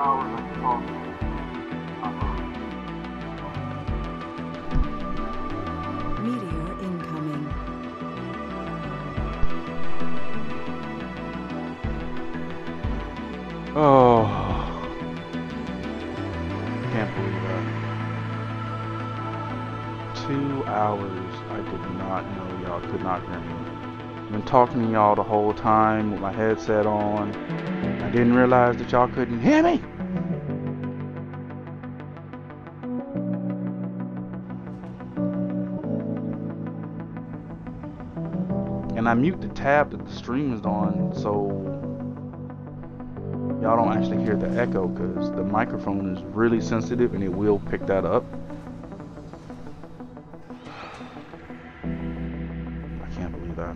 hours oh. I. Oh. Can't believe that. Two hours. I did not know y'all could not hear me. I've been talking to y'all the whole time with my headset on. I didn't realize that y'all couldn't hear me. I mute the tab that the stream is on so y'all don't actually hear the echo because the microphone is really sensitive and it will pick that up. I can't believe that.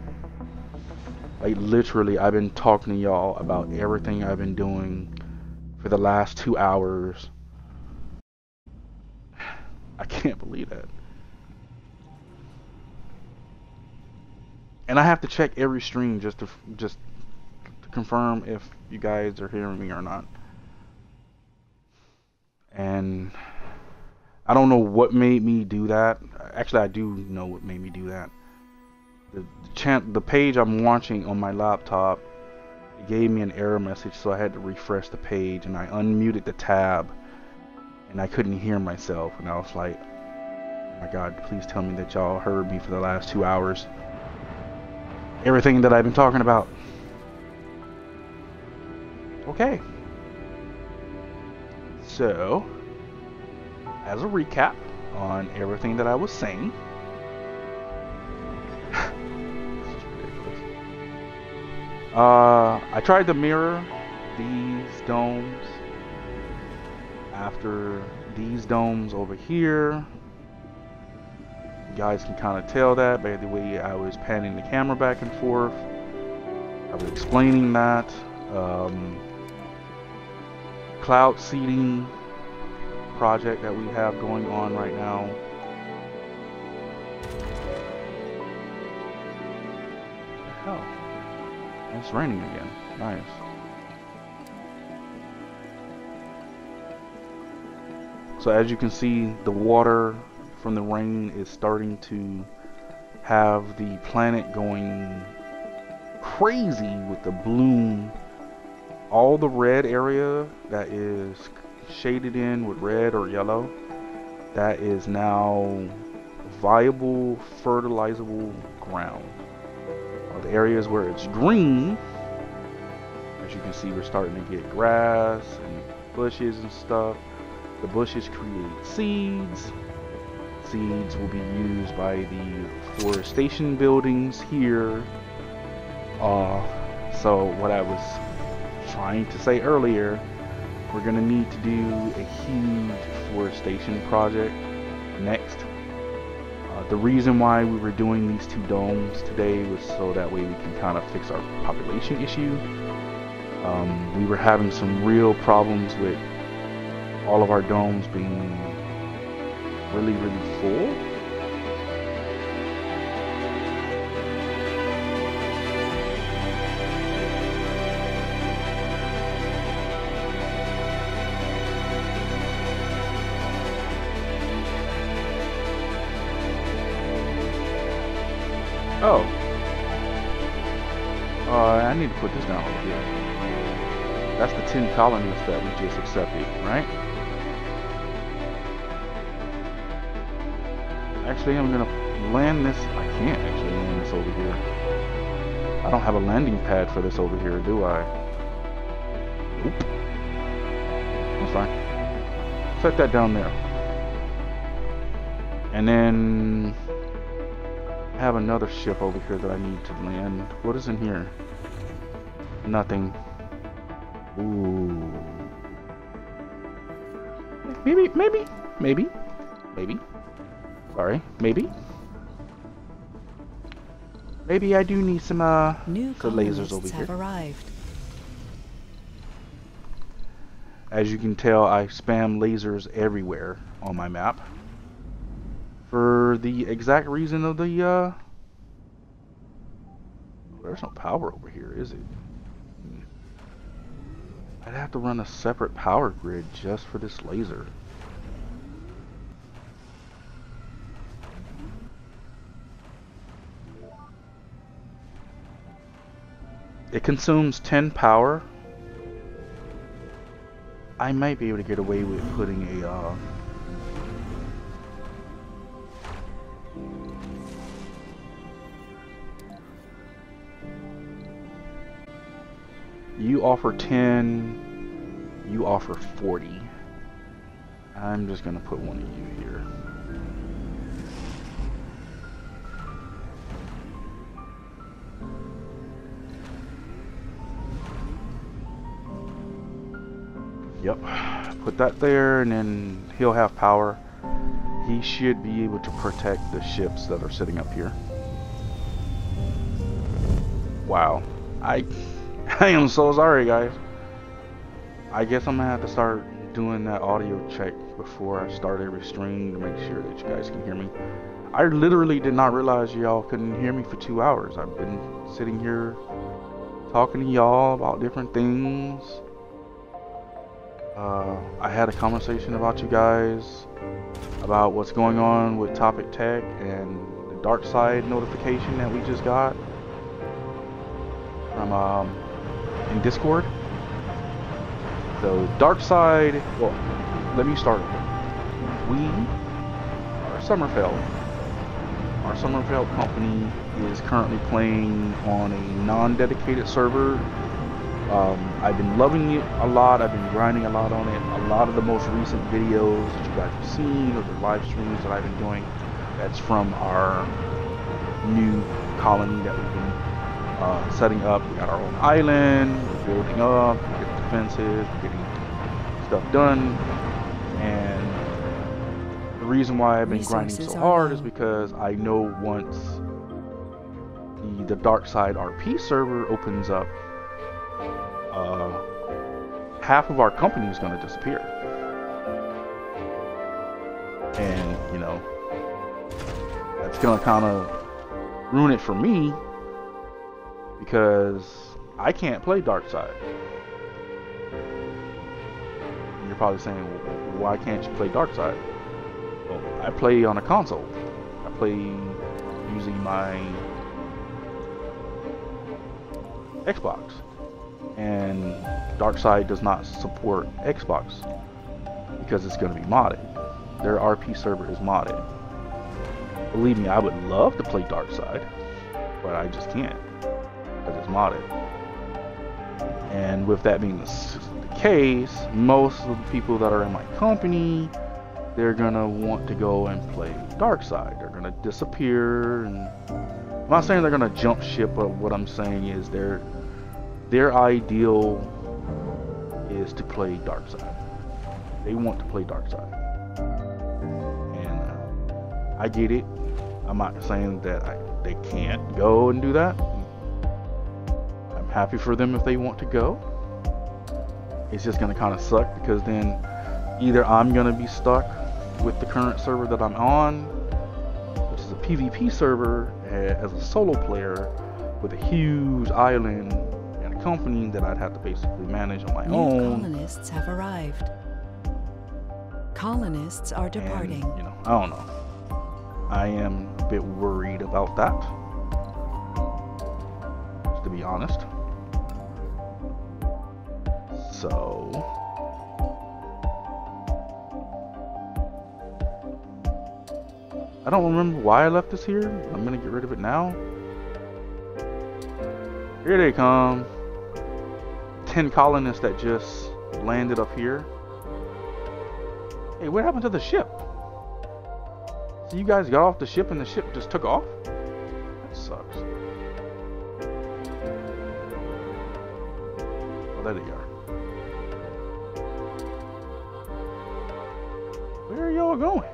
Like literally, I've been talking to y'all about everything I've been doing for the last two hours. I can't believe that. And I have to check every stream just to just to confirm if you guys are hearing me or not. And I don't know what made me do that. Actually, I do know what made me do that. The the, chan- the page I'm watching on my laptop gave me an error message, so I had to refresh the page, and I unmuted the tab, and I couldn't hear myself, and I was like, "Oh my God, please tell me that y'all heard me for the last two hours." Everything that I've been talking about. Okay. So, as a recap on everything that I was saying. Uh, I tried to mirror these domes after these domes over here. Guys can kind of tell that by the way I was panning the camera back and forth. I was explaining that. Um, cloud seeding project that we have going on right now. Hell? It's raining again. Nice. So as you can see, the water from the rain is starting to have the planet going crazy with the bloom. All the red area that is shaded in with red or yellow that is now viable fertilizable ground. Uh, the areas where it's green as you can see we're starting to get grass and bushes and stuff. The bushes create seeds seeds will be used by the forestation buildings here uh, so what I was trying to say earlier, we're going to need to do a huge forestation project next. Uh, the reason why we were doing these two domes today was so that way we can kind of fix our population issue. Um, we were having some real problems with all of our domes being really, really full. Oh. Uh, I need to put this down over here. That's the 10 colonists that we just accepted, right? Actually, I'm gonna land this. I can't actually land this over here. I don't have a landing pad for this over here, do I? Nope. That's fine. Set that down there. And then I have another ship over here that I need to land. What is in here? Nothing. Ooh. Maybe, maybe, maybe, maybe. Sorry, maybe. Maybe I do need some, uh, New some lasers over colonists here. have arrived. As you can tell, I spam lasers everywhere on my map. For the exact reason of the, uh... There's no power over here, is it? Hmm. I'd have to run a separate power grid just for this laser. It consumes 10 power. I might be able to get away with putting a uh, You offer 10, you offer 40. I'm just going to put one of you here. Yep, put that there and then he'll have power. He should be able to protect the ships that are sitting up here. Wow. I I am so sorry, guys. I guess I'm gonna have to start doing that audio check before I start every stream to make sure that you guys can hear me. I literally did not realize y'all couldn't hear me for two hours. I've been sitting here talking to y'all about different things. Uh, I had a conversation about you guys about what's going on with Topic Tech and the dark side notification that we just got from um, in Discord. So dark side. Well, let me start. We are Summerfeld. Our Summerfeld company is currently playing on a non-dedicated server. Um, I've been loving it a lot. I've been grinding a lot on it. A lot of the most recent videos that you guys have seen or the live streams that I've been doing, that's from our new colony that we've been uh, setting up. We got our own island, we're building up, we're getting defenses, we're getting stuff done. And the reason why I've been Resources grinding so hard is because I know once the, the Dark Side RP server opens up, uh, half of our company is going to disappear. And, you know, that's going to kind of ruin it for me because I can't play Dark Side. And you're probably saying, why can't you play Dark Side? Well, I play on a console. I play using my Xbox. And Dark Side does not support Xbox because it's going to be modded. Their RP server is modded. Believe me, I would love to play Dark Side, but I just can't because it's modded. And with that being the, case, most of the people that are in my company, they're gonna want to go and play Dark Side. They're gonna disappear, and I'm not saying they're gonna jump ship, but what I'm saying is their their ideal is to play Dark Side. They want to play Dark Side, and uh, I get it. I'm not saying that I, they can't go and do that I'm happy for them if they want to go. It's just going to kind of suck because then either I'm going to be stuck with the current server that I'm on, which is a PvP server, as a solo player with a huge island company that I'd have to basically manage on my New own. colonists have arrived. Colonists are departing. And, you know, I don't know. I am a bit worried about that. to be honest. So... I don't remember why I left this here. I'm gonna get rid of it now. Here they come. 10 colonists that just landed up here. Hey, what happened to the ship? So you guys got off the ship and the ship just took off? That sucks. Oh, there they are. Where are y'all going?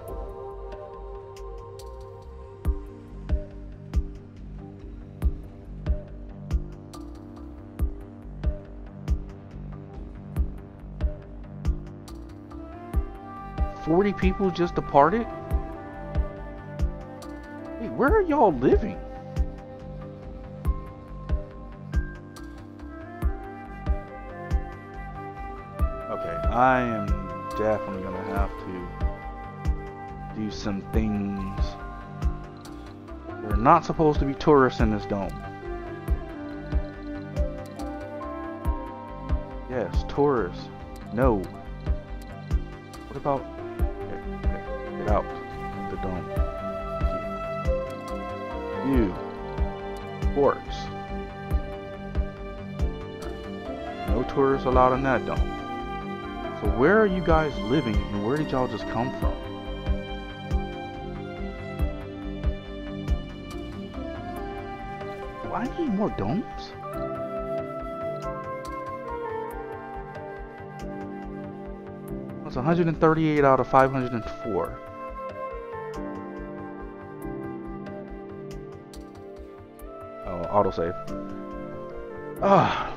Forty people just departed? Hey, where are y'all living? Okay, I am definitely gonna have to do some things. Are not supposed to be tourists in this dome. Yes, tourists. No. What about... No tourists allowed in that dome. So where are you guys living and where did y'all just come from? Do I need more domes? That's 138 out of 504. Oh, autosave. Ah.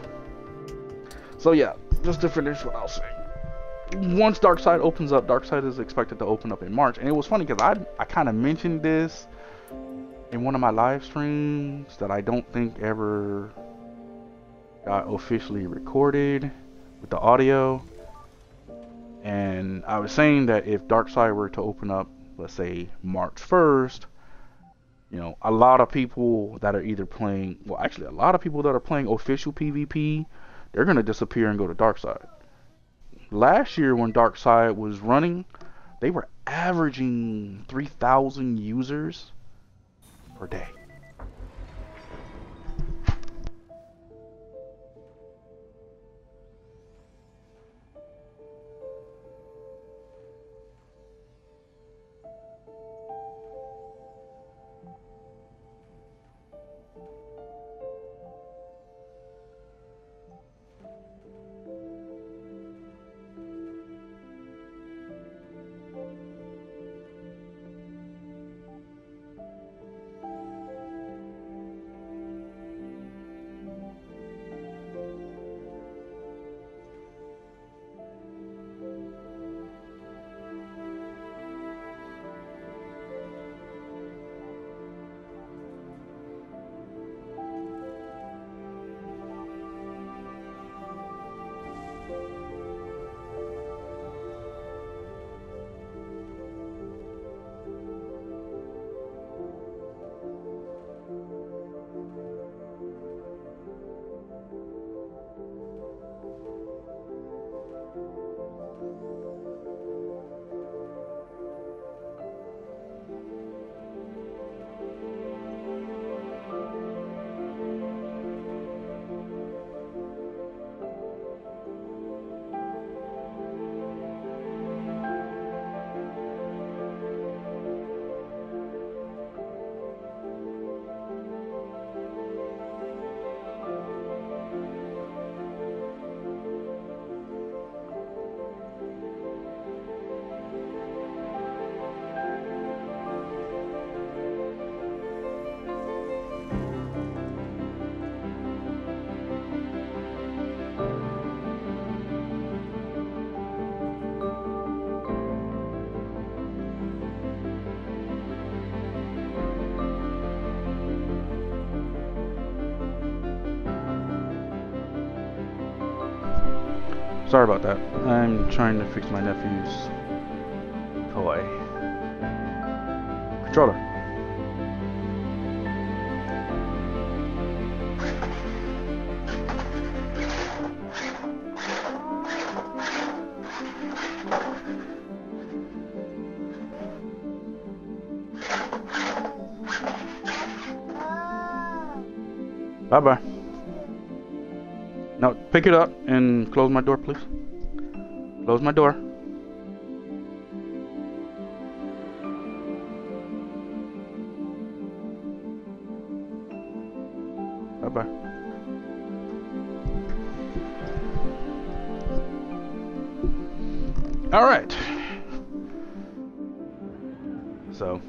So yeah, just to finish what I was saying. Once Darkside opens up, Darkside is expected to open up in March. And it was funny because I, I kind of mentioned this in one of my live streams that I don't think ever got officially recorded with the audio. And I was saying that if Darkside were to open up, let's say March 1st, you know, a lot of people that are either playing, well, actually, a lot of people that are playing official PvP, they're going to disappear and go to Darkside. Last year, when Darkside was running, they were averaging 3,000 users per day. Sorry about that. I'm trying to fix my nephew's toy. Controller. Bye bye. Now pick it up and close my door, please. Close my door. Bye bye. All right. So,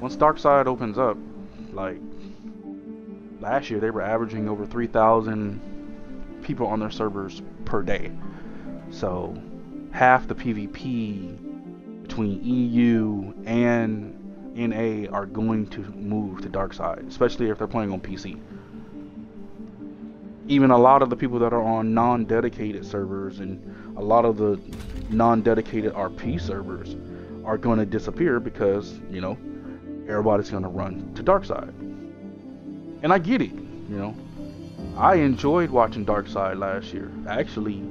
once Darkside opens up, like last year, they were averaging over 3,000 people on their servers per day. So, half the PvP between EU and NA are going to move to Darkside, especially if they're playing on PC. even a lot of the people that are on non-dedicated servers and a lot of the non-dedicated RP servers are going to disappear because you know everybody's going to run to dark side and i get it you know i enjoyed watching dark side last year. Actually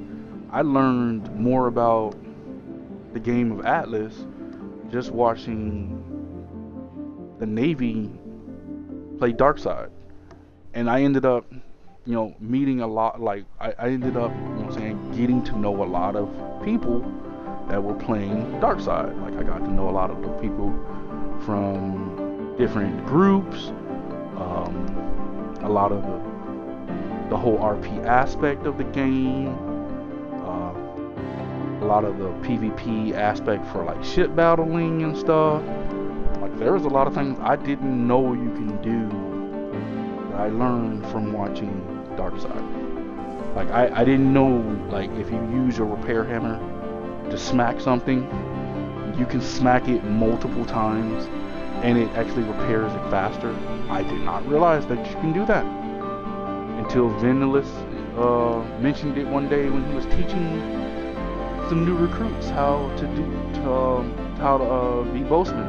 i learned more about the game of atlas just watching the navy play dark side. And i ended up you know meeting a lot like i, I ended up you know i'm saying getting to know a lot of people that were playing dark side. Like i got to know a lot of the people from different groups um, a lot of the, the whole rp aspect of the game uh, a lot of the pvp aspect for like ship battling and stuff. Like there was a lot of things i didn't know you can do that i learned from watching dark side like I, I didn't know like if you use a repair hammer to smack something, you can smack it multiple times and it actually repairs it faster. I did not realize that you can do that until Venilis uh, mentioned it one day when he was teaching some new recruits how to do to, um, how to uh, be boatmen.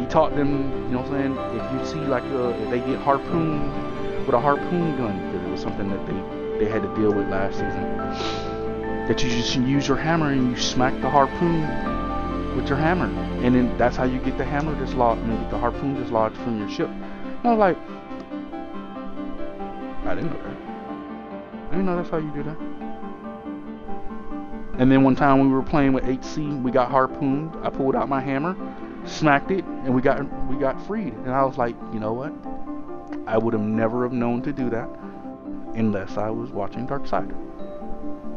He taught them, you know, what I'm saying if you see like a, if they get harpooned with a harpoon gun, because it was something that they they had to deal with last season that you just use your hammer and you smack the harpoon with your hammer. And then that's how you get the hammer dislodged and get the harpoon dislodged from your ship. I like, I didn't know that. I didn't know that's how you do that. And then one time we were playing with HC, we got harpooned. I pulled out my hammer, smacked it, and we got we got freed. And I was like, you know what? I would have never have known to do that unless I was watching Dark Side.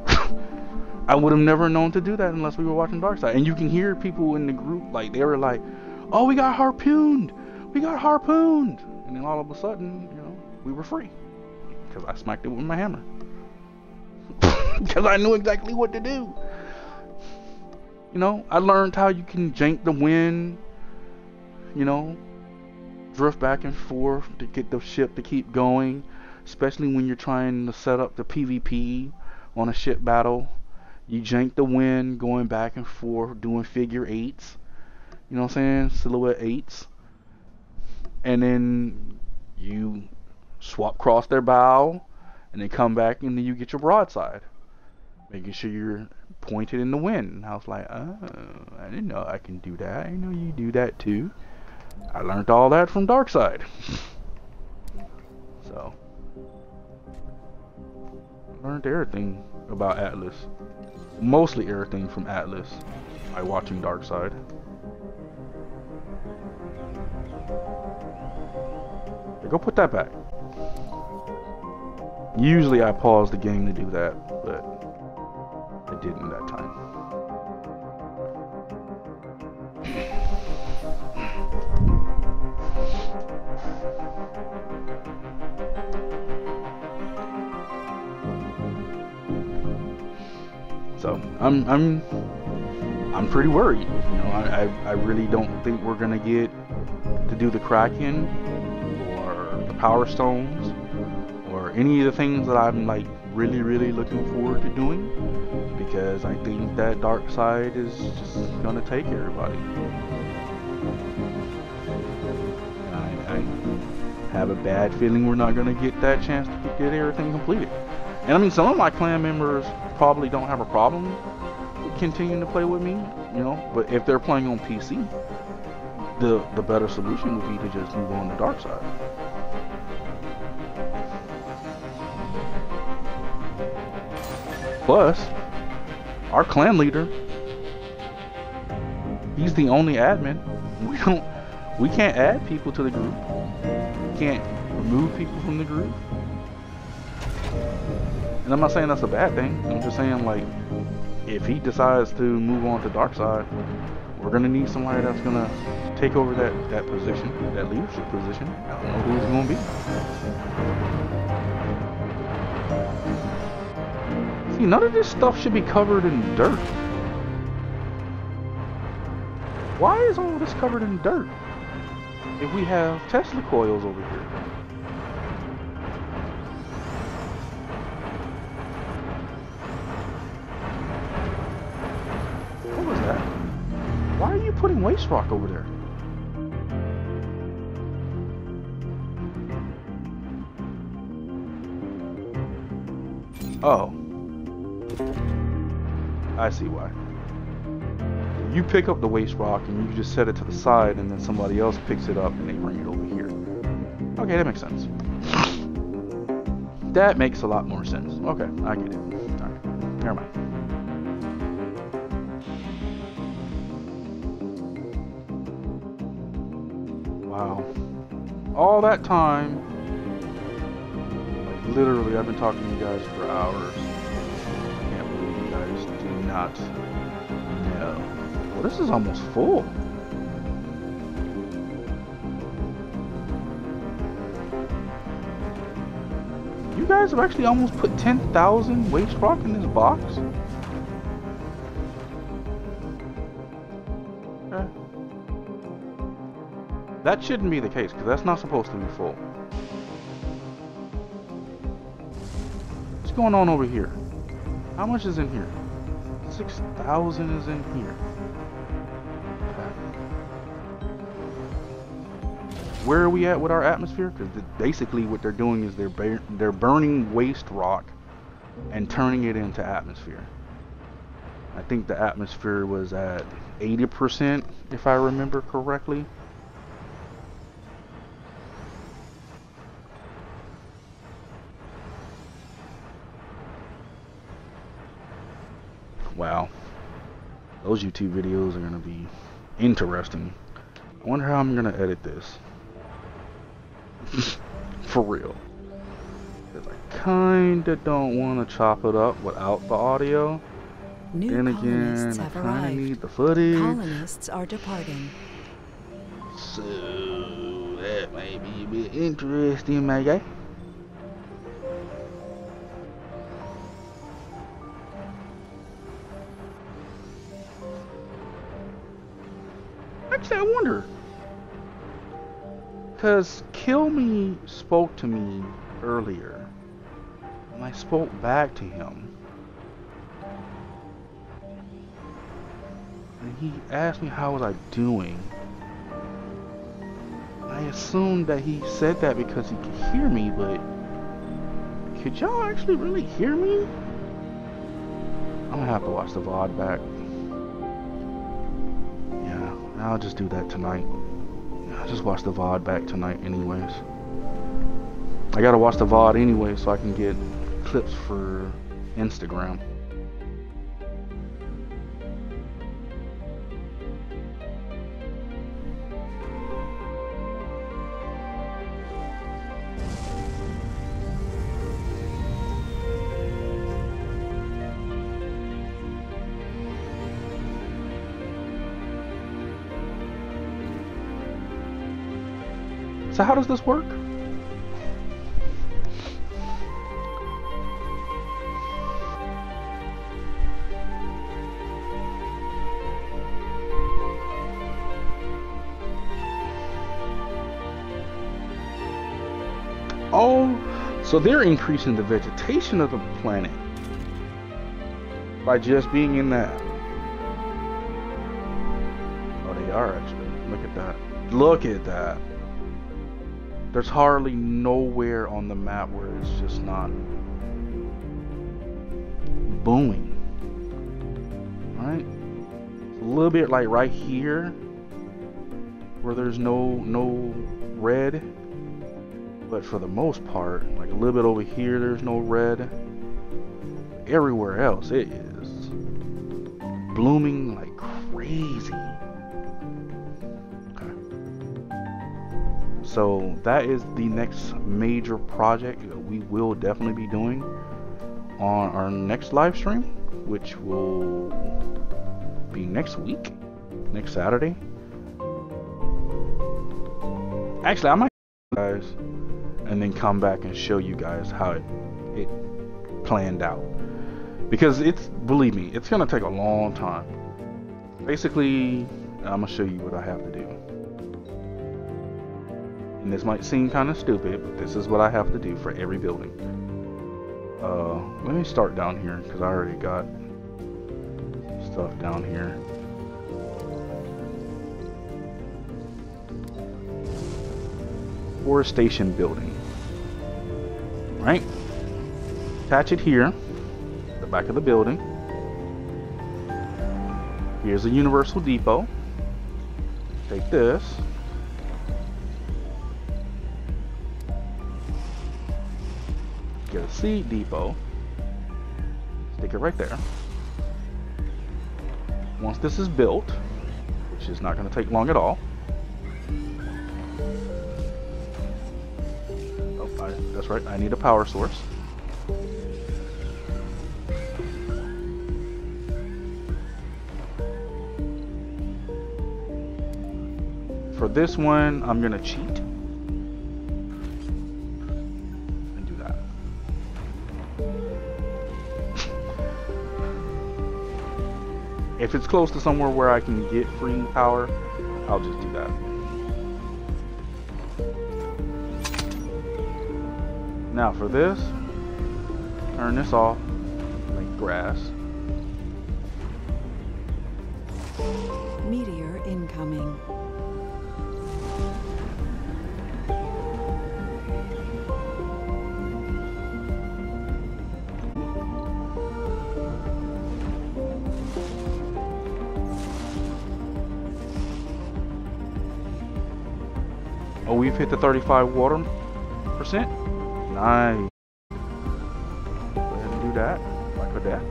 I would have never known to do that unless we were watching Dark Side. And you can hear people in the group like they were like, "Oh, we got harpooned, we got harpooned," and then all of a sudden, you know, we were free because I smacked it with my hammer because I knew exactly what to do. You know, I learned how you can jank the wind. You know, drift back and forth to get the ship to keep going, especially when you're trying to set up the PvP on a ship battle you jank the wind going back and forth, doing figure eights. You know what I'm saying? Silhouette eights. And then you swap cross their bow and then come back and then you get your broadside. Making sure you're pointed in the wind. And I was like, oh, I didn't know I can do that. I know you do that too. I learned all that from Darkside. so, I learned everything about Atlas mostly everything from Atlas by watching Dark Side. go put that back. Usually I pause the game to do that, but I didn't that time. So I'm I'm I'm pretty worried. You know, I, I, I really don't think we're gonna get to do the Kraken or the Power Stones any of the things that I'm like really really looking forward to doing because I think that Dark Side is just gonna take everybody. I, I have a bad feeling we're not gonna get that chance to get everything completed. And I mean, some of my clan members probably don't have a problem continuing to play with me, you know. But if they're playing on PC, the the better solution would be to just move on the dark side. Plus, our clan leader, he's the only admin. We don't, we can't add people to the group. We can't remove people from the group. And I'm not saying that's a bad thing. I'm just saying like if he decides to move on to dark side, we're gonna need somebody that's gonna take over that that position, that leadership position. I don't know who it's gonna be. See, none of this stuff should be covered in dirt. Why is all this covered in dirt? If we have Tesla coils over here. What was that? Why are you putting waste rock over there? Oh. I see why. You pick up the waste rock and you just set it to the side and then somebody else picks it up and they bring it over here. Okay, that makes sense. That makes a lot more sense. Okay, I get it. Alright, never mind. Wow. All that time, like literally, I've been talking to you guys for hours. Not know. Well, this is almost full. You guys have actually almost put 10,000 waste rock in this box? Okay. That shouldn't be the case, because that's not supposed to be full. What's going on over here? How much is in here? 6,000 is in here. where are we at with our atmosphere? Because basically what they're doing is they're they're burning waste rock and turning it into atmosphere. I think the atmosphere was at 80% if I remember correctly. Those YouTube videos are going to be interesting. I wonder how I'm going to edit this. For real. I kinda don't want to chop it up without the audio. New then again, I kinda need the footage. Colonists are departing. So that may be a bit interesting, my guy. I wonder. Because Kill Me spoke to me earlier. And I spoke back to him. And he asked me how was I doing. I assumed that he said that because he could hear me, but could y'all actually really hear me? I'm gonna have to watch the VOD back. I'll just do that tonight. I'll just watch the VOD back tonight anyways. I gotta watch the VOD anyway so I can get clips for Instagram. This work? Oh, so they're increasing the vegetation of the planet by just being in that. Oh, they are actually. Look at that. Look at that. There's hardly nowhere on the map where it's just not booming. Right? a little bit like right here where there's no no red. But for the most part, like a little bit over here there's no red. Everywhere else it is blooming So that is the next major project we will definitely be doing on our next live stream, which will be next week, next Saturday. Actually, I might guys and then come back and show you guys how it it planned out because it's believe me, it's gonna take a long time. Basically, I'm gonna show you what I have to do. And this might seem kind of stupid, but this is what I have to do for every building. Uh, let me start down here, because I already got stuff down here. Forestation building. Right? Attach it here, the back of the building. Here's a Universal Depot. Take this. Seed depot. Stick it right there. Once this is built, which is not going to take long at all. Oh, I, that's right. I need a power source. For this one, I'm going to cheat. If it's close to somewhere where I can get free power, I'll just do that. Now for this, turn this off, make grass. Meteor incoming. We've hit the 35 water percent. Nice. Go ahead and do that, like that.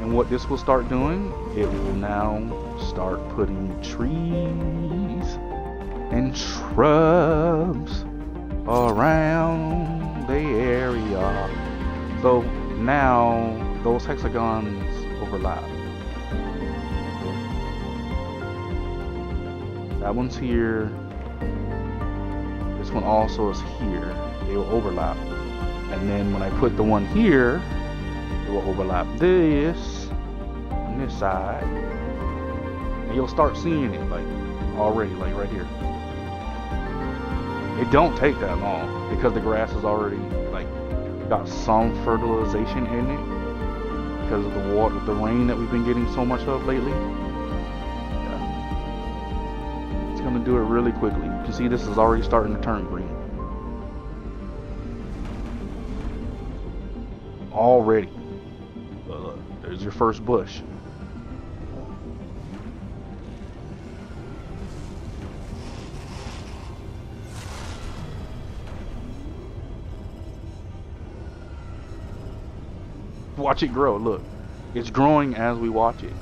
And what this will start doing, it will now start putting trees and shrubs around the area. So now those hexagons overlap. That one's here. This one also is here. They will overlap. And then when I put the one here, it will overlap this on this side. And you'll start seeing it like already, like right here. It don't take that long because the grass is already like got some fertilization in it because of the water, the rain that we've been getting so much of lately. It's gonna do it really quickly. You can see this is already starting to turn green. Already. Look, there's your first bush. Watch it grow. Look, it's growing as we watch it.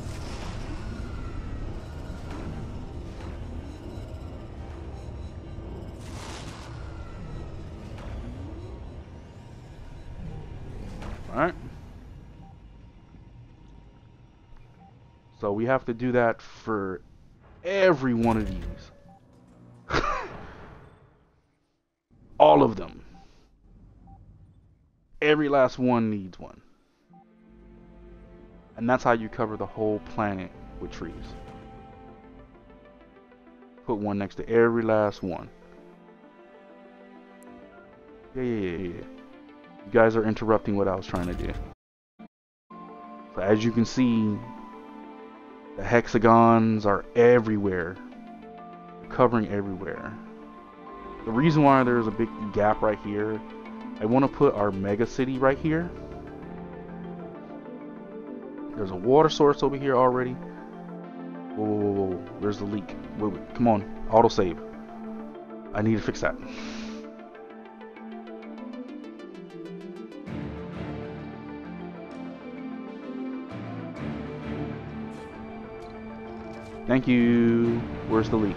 Alright. So we have to do that for every one of these. All of them. Every last one needs one. And that's how you cover the whole planet with trees. Put one next to every last one. Yeah, yeah, yeah, yeah. You guys are interrupting what I was trying to do. So as you can see, the hexagons are everywhere. Covering everywhere. The reason why there's a big gap right here, I want to put our mega city right here. There's a water source over here already. Whoa, whoa, whoa, whoa. There's the leak. Wait, wait, come on. Auto save. I need to fix that. Thank you. Where's the leak?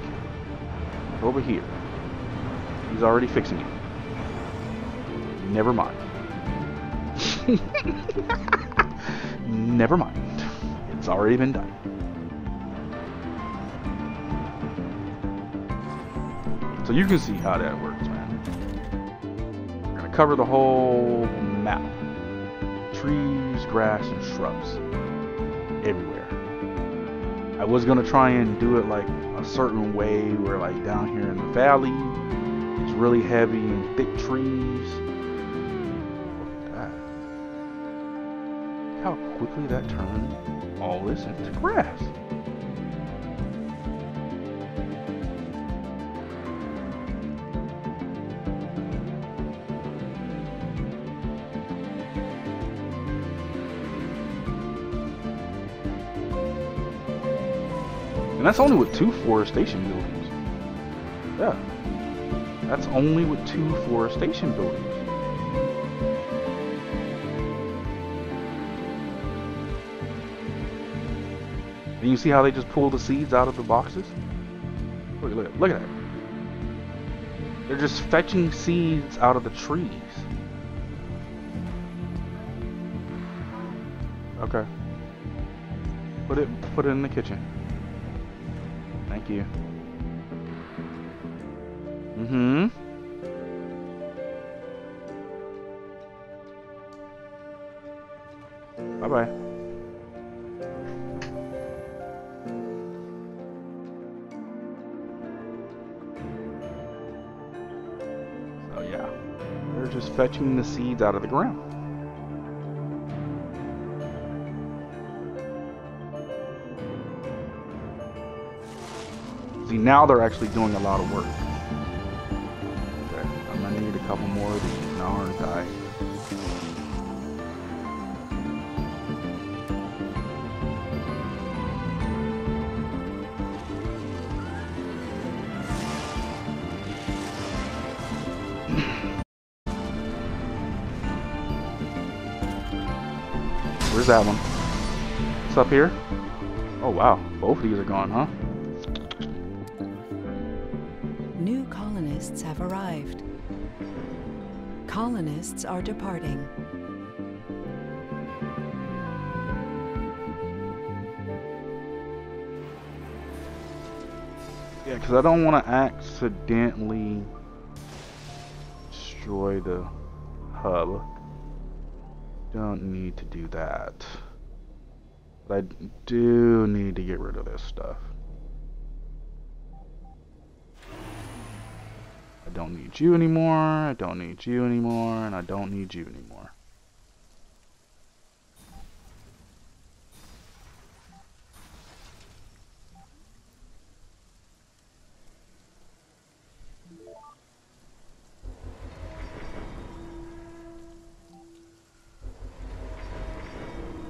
Over here. He's already fixing it. Never mind. Never mind. It's already been done. So you can see how that works, man. We're gonna cover the whole map. Trees, grass, and shrubs. I was gonna try and do it like a certain way where like down here in the valley it's really heavy and thick trees. Look at that. How quickly that turned all this into grass. That's only with two forestation buildings. Yeah. That's only with two forestation buildings. And you see how they just pull the seeds out of the boxes? Look, look, look at that. They're just fetching seeds out of the trees. Okay. Put it put it in the kitchen. Thank you. Mm-hmm. Bye-bye. So yeah. They're just fetching the seeds out of the ground. Now they're actually doing a lot of work. Okay, I'm gonna need a couple more of these. No, aren't I? Where's that one? It's up here? Oh wow, both of these are gone, huh? Colonists have arrived. Colonists are departing. Yeah, because I don't want to accidentally destroy the hub. Don't need to do that. But I do need to get rid of this stuff. Don't need you anymore, I don't need you anymore, and I don't need you anymore.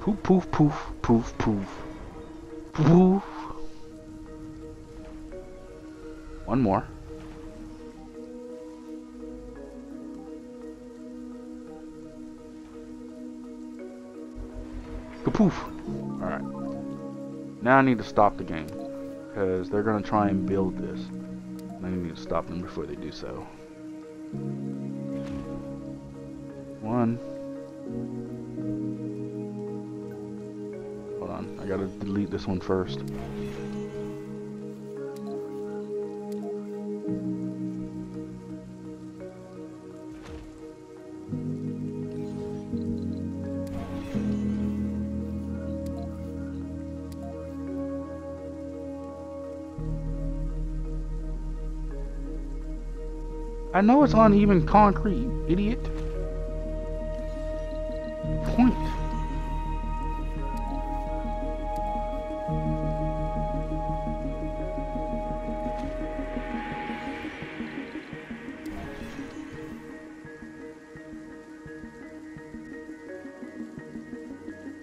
Poof, poof, poof, poof, poof. Poof. One more. Alright. Now I need to stop the game. Because they're going to try and build this. I need to stop them before they do so. One. Hold on. I gotta delete this one first. Know it's hmm. uneven concrete, idiot. Point.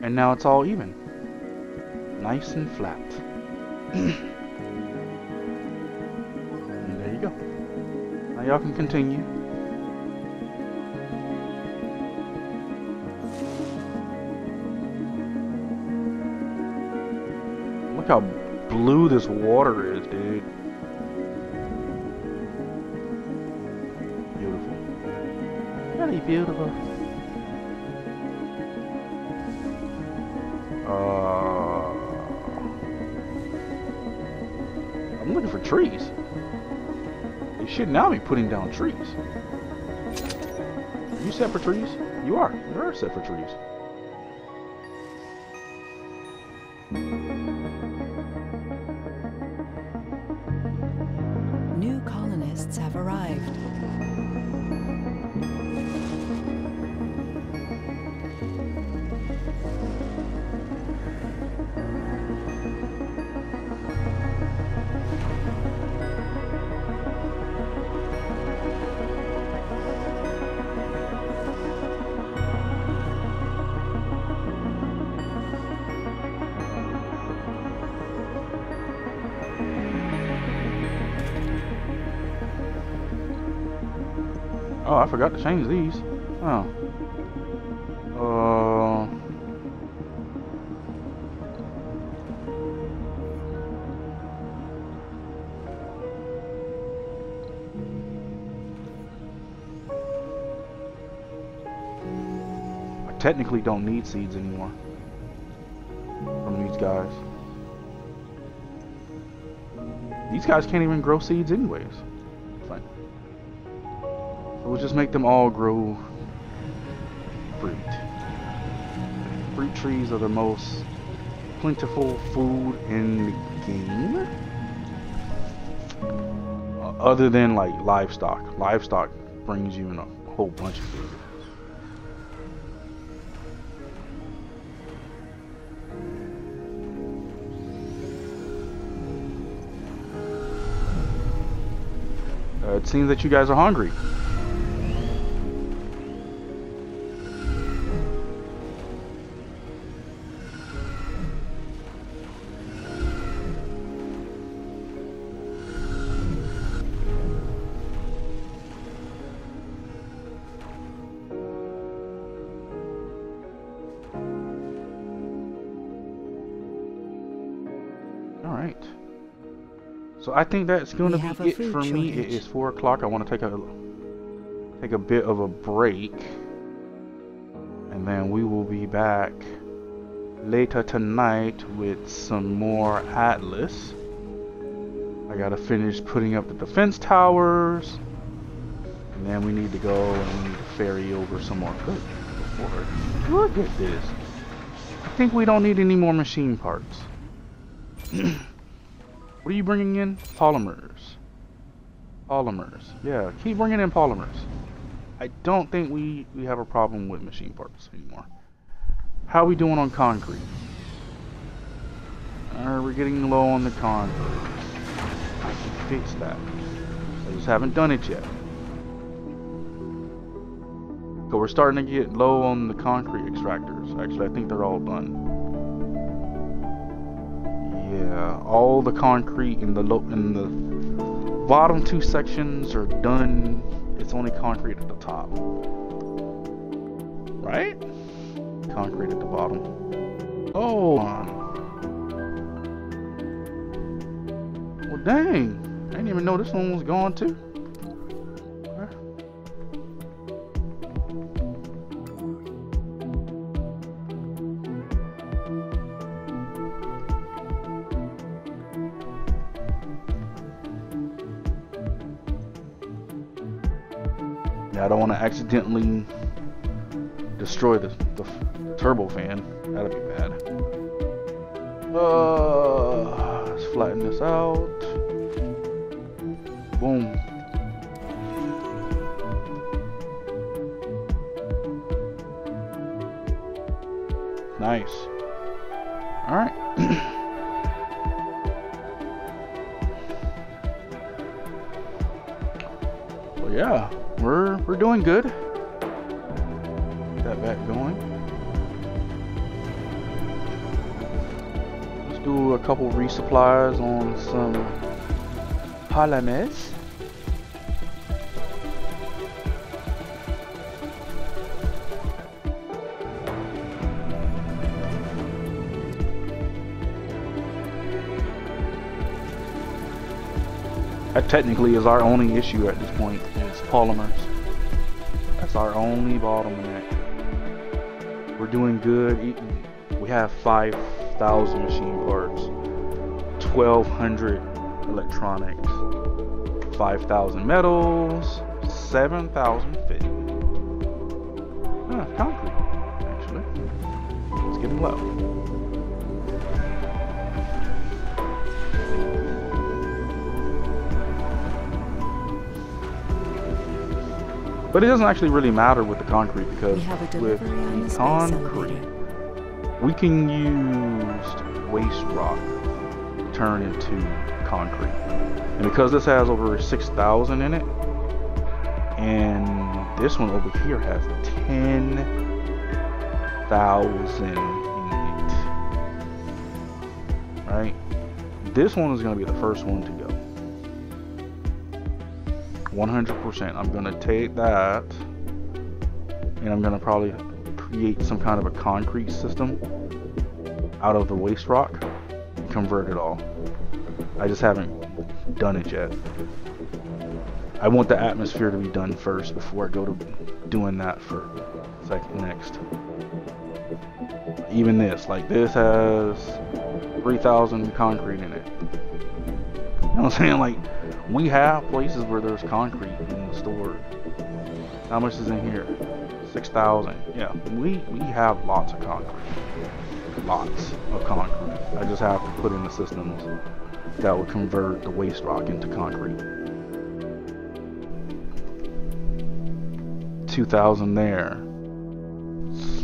And now it's all even. Nice and flat. y'all can continue. Look how blue this water is, dude. Beautiful. Really beautiful. Uh, I'm looking for trees. Should now be putting down trees. Are you set for trees? You are. You are set for trees. Forgot to change these. Oh. Uh. I technically don't need seeds anymore from these guys. These guys can't even grow seeds anyways. We'll just make them all grow fruit. Fruit trees are the most plentiful food in the game. Uh, other than like livestock. Livestock brings you in a whole bunch of food. Uh, it seems that you guys are hungry. So I think that's going to We have a be it for me. It is four o'clock. I want to take a take a bit of a break, and then we will be back later tonight with some more Atlas. I gotta finish putting up the defense towers, and then we need to go and we need to ferry over some more. Good look at this. I think we don't need any more machine parts. What are you bringing in? Polymers. Polymers. Yeah, keep bringing in polymers. I don't think we, we have a problem with machine parts anymore. How are we doing on concrete? Uh, we're getting low on the concrete. I can fix that. I just haven't done it yet. So we're starting to get low on the concrete extractors. Actually, I think they're all done. Yeah, all the concrete in the low in the bottom two sections are done. It's only concrete at the top. Right? Concrete at the bottom. Oh. Um. Well, dang. I didn't even know this one was gone too. Accidentally destroy the, the turbo fan. That'd be bad. Uh, let's flatten this out. Boom. Nice. Doing good. Get that back going. Let's do a couple resupplies on some polymers. That technically is our only issue at this point is polymers. That's our only bottleneck. We're doing good. We have 5,000 machine parts, 1,200 electronics, 5,000 metals, 7,000 fit. Ah, concrete, actually. It's getting low. But it doesn't actually really matter with the concrete because We have a with delivery on the the space concrete, elevator. we can use waste rock to turn into concrete. And because this has over 6,000 in it, and this one over here has 10,000 in it, right? This one is going to be the first one to go. 100%. I'm gonna take that and I'm gonna probably create some kind of a concrete system out of the waste rock and convert it all. I just haven't done it yet. I want the atmosphere to be done first before I go to doing that for second next. Even this, like this has 3,000 concrete in it. You know what I'm saying? Like, we have places where there's concrete in the store. How much is in here? 6,000. Yeah, we, we have lots of concrete. Lots of concrete. I just have to put in the systems that would convert the waste rock into concrete. 2,000 there.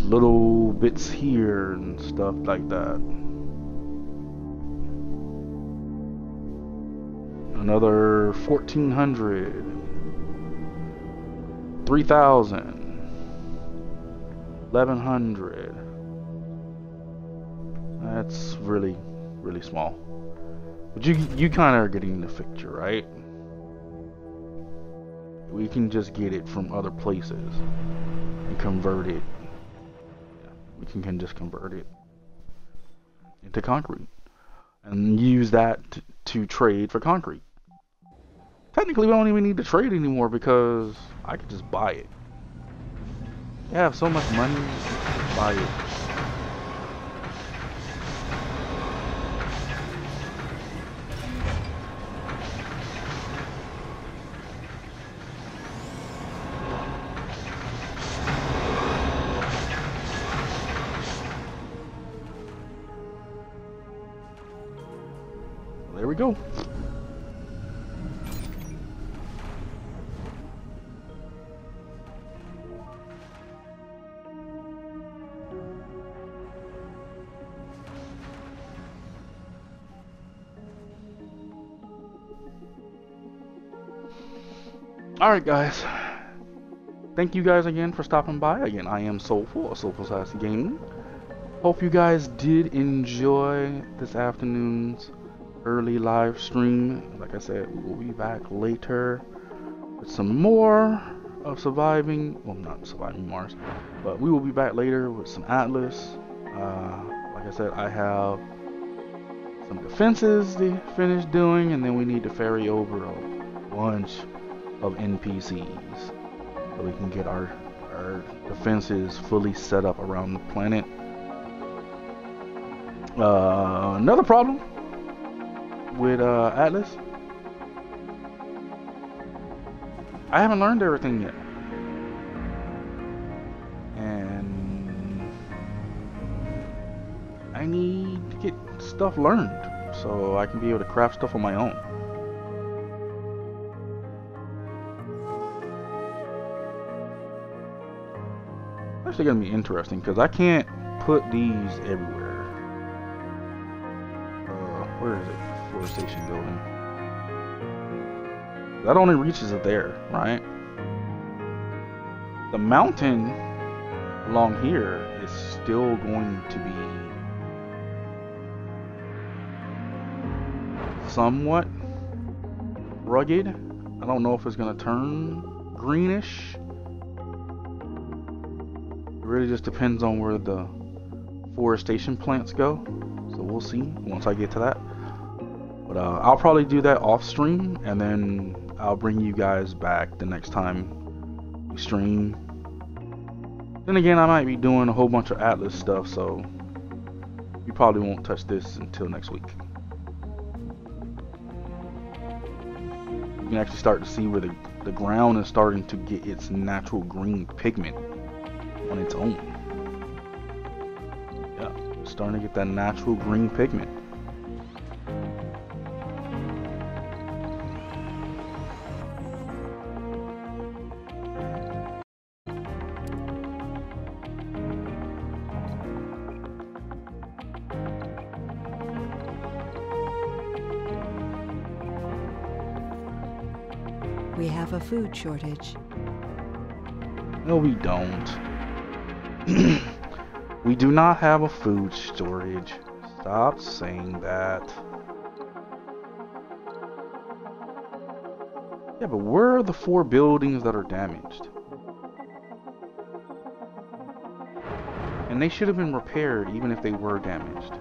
Little bits here and stuff like that. Another 1,400. 3,000. 1100 that's really really small. But you you kind of are getting the picture right? We can just get it from other places and convert it. We can, can just convert it into concrete and use that to trade for concrete technically we don't even need to trade anymore because I could just buy it you have so much money, buy it. Alright guys. Thank you guys again for stopping by. Again, I am Soulful, a SoulfulSax Gaming. Hope you guys did enjoy this afternoon's early live stream. Like I said, we will be back later with some more of surviving. Well, not surviving Mars, but we will be back later with some Atlas. Uh, like I said, I have some defenses to finish doing, and then we need to ferry over a bunch of NPCs so we can get our our defenses fully set up around the planet. Uh, another problem with uh, Atlas, I haven't learned everything yet, and I need to get stuff learned so I can be able to craft stuff on my own. Actually going to be interesting because I can't put these everywhere. Uh, where is it? Forestation building. That only reaches it there, right? The mountain along here is still going to be somewhat rugged. I don't know if it's going to turn greenish really just depends on where the forestation plants go. So we'll see once I get to that. But uh, I'll probably do that off stream and then I'll bring you guys back the next time we stream. Then again, I might be doing a whole bunch of Atlas stuff, so you probably won't touch this until next week. You can actually start to see where the, the ground is starting to get its natural green pigment on its own. Yeah, starting to get that natural green pigment. We have a food shortage. No, we don't. we do not have a food storage. Stop saying that. Yeah, but where are the four buildings that are damaged? And they should have been repaired even if they were damaged.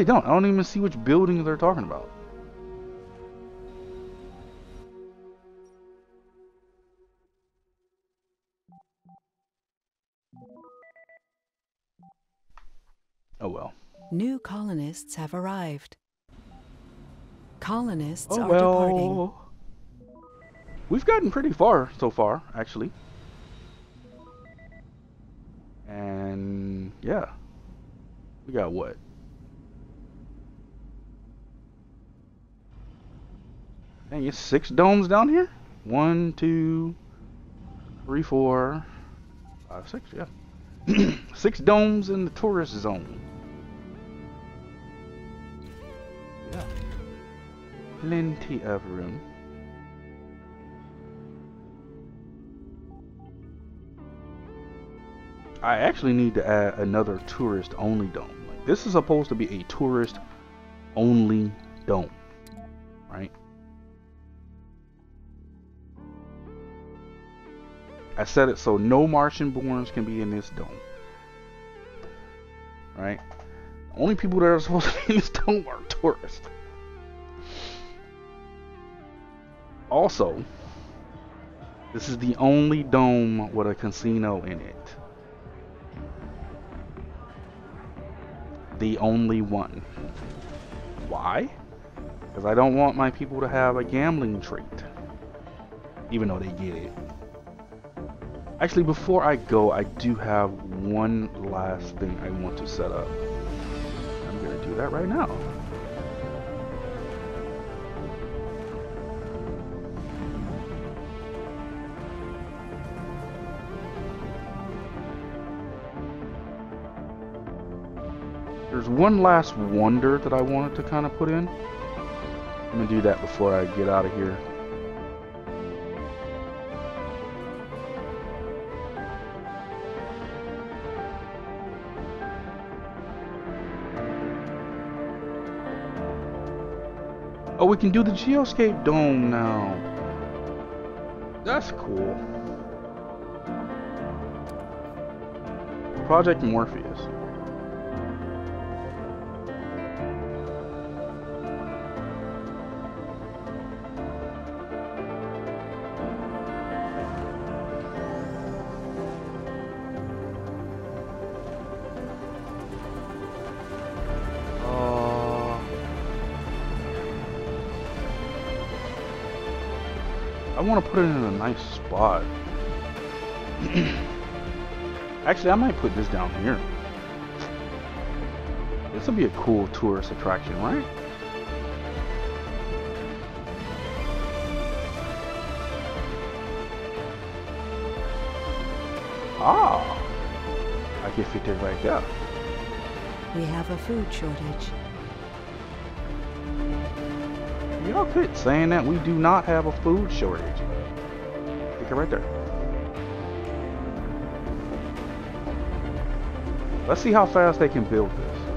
Really don't. I don't even see which building they're talking about. Oh well. New colonists have arrived. Colonists Oh are well. departing. We've gotten pretty far so far, actually. And yeah. We got what? Dang, it's six domes down here? One, two, three, four, five, six, yeah. six domes in the tourist zone. Yeah. Plenty of room. I actually need to add another tourist only dome. Like this is supposed to be a tourist only dome, I set it so no Martian borns can be in this dome. Right? Only people that are supposed to be in this dome are tourists. Also, this is the only dome with a casino in it. The only one. Why? Because I don't want my people to have a gambling trait. Even though they get it. Actually, before I go, I do have one last thing I want to set up. I'm going to do that right now. There's one last wonder that I wanted to kind of put in. I'm going to do that before I get out of here. Oh, we can do the Geoscape Dome now. That's cool. Project Morpheus. Want to put it in a nice spot. Actually, I might put this down here. This will be a cool tourist attraction, right? Ah, I can fit it right there. We have a food shortage. Y'all quit saying that we do not have a food shortage. Right there. Let's see how fast they can build this.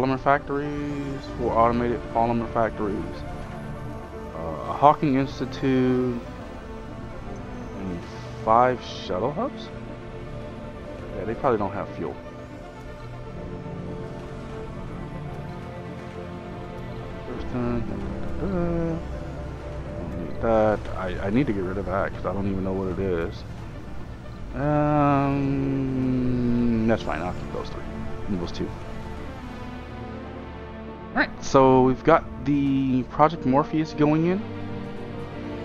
Polymer factories, four automated polymer factories, uh, a Hawking Institute, and five shuttle hubs? Yeah, they probably don't have fuel. da. Don't need that. I, I need to get rid of that because I don't even know what it is. Um, that's fine. I'll keep those three. Those two. So we've got the Project Morpheus going in.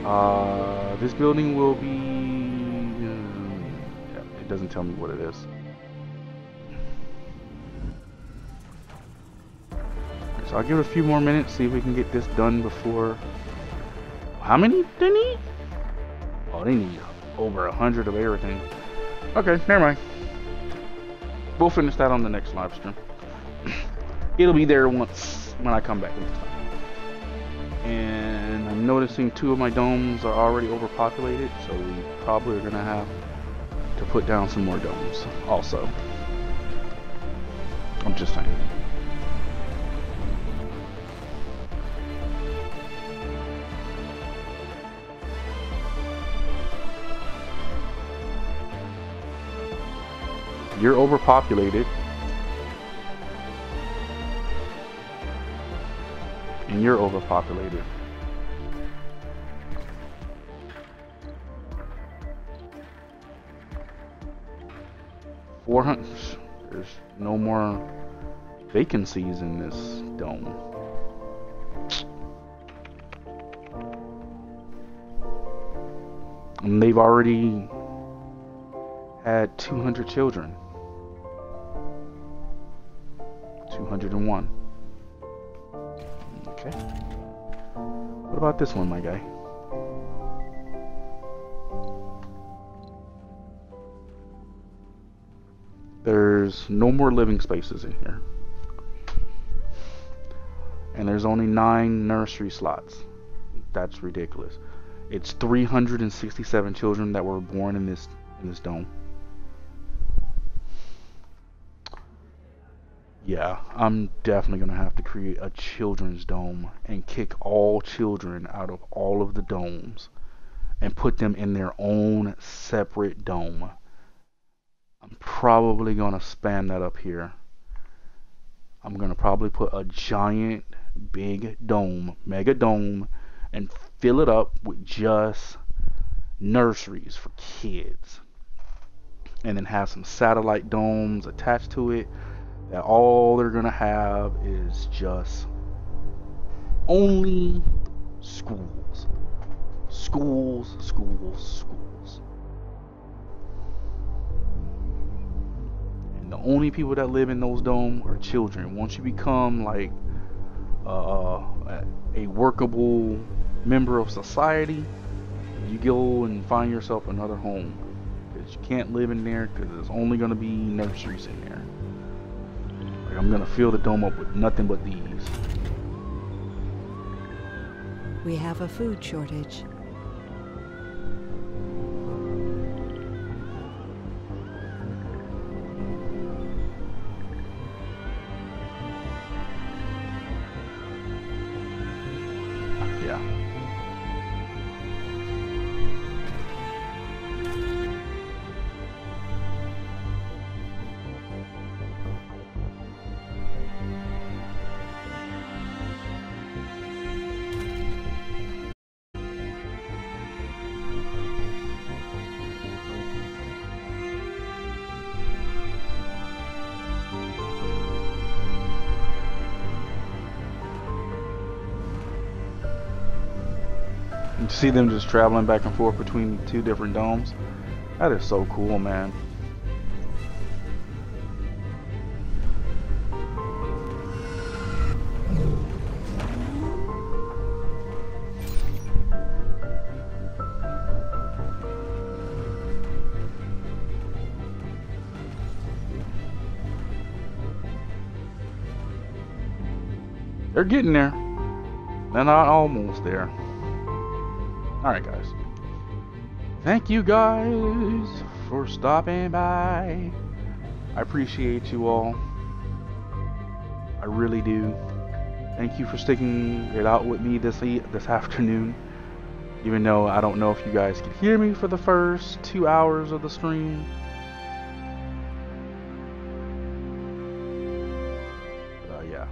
Uh, this building will be... Uh, it doesn't tell me what it is. So I'll give it a few more minutes, see if we can get this done before... How many they need? Oh, they need over a hundred of everything. Okay, never mind. We'll finish that on the next live stream. It'll be there once when I come back next time. And I'm noticing two of my domes are already overpopulated, so we probably are gonna have to put down some more domes also. I'm just saying. You're overpopulated. And you're overpopulated. Four hundred. There's no more vacancies in this dome. And they've already had 200 children. 201. Okay. What about this one, my guy? There's no more living spaces in here. And there's only nine nursery slots. That's ridiculous. It's 367 children that were born in this in this dome. Yeah, I'm definitely going to have to create a children's dome and kick all children out of all of the domes and put them in their own separate dome. I'm probably going to span that up here. I'm going to probably put a giant big dome, mega dome, and fill it up with just nurseries for kids. And then have some satellite domes attached to it that all they're gonna have is just only schools. Schools, schools, schools. And the only people that live in those domes are children. Once you become like uh, a workable member of society, you go and find yourself another home. Because you can't live in there because there's only going to be nurseries in there. Like I'm gonna fill the dome up with nothing but these. We have a food shortage. See them just traveling back and forth between two different domes. That is so cool, man. They're getting there. They're not almost there. Alright, guys. Thank you guys for stopping by. I appreciate you all. I really do. Thank you for sticking it out with me this this afternoon. Even though I don't know if you guys could hear me for the first two hours of the stream. Uh, yeah.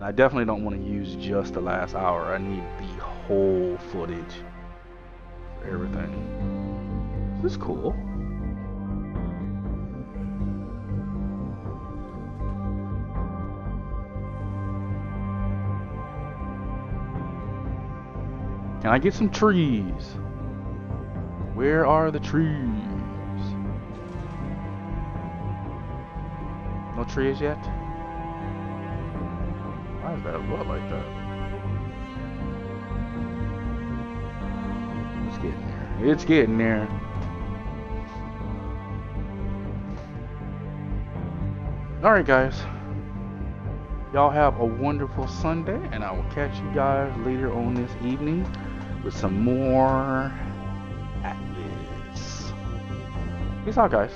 I definitely don't want to use just the last hour. I need the whole footage everything. This is cool. Can I get some trees? Where are the trees? No trees yet? Why does that look like that? It's getting there. Alright guys. Y'all have a wonderful Sunday and I will catch you guys later on this evening with some more Atlas. Peace out guys.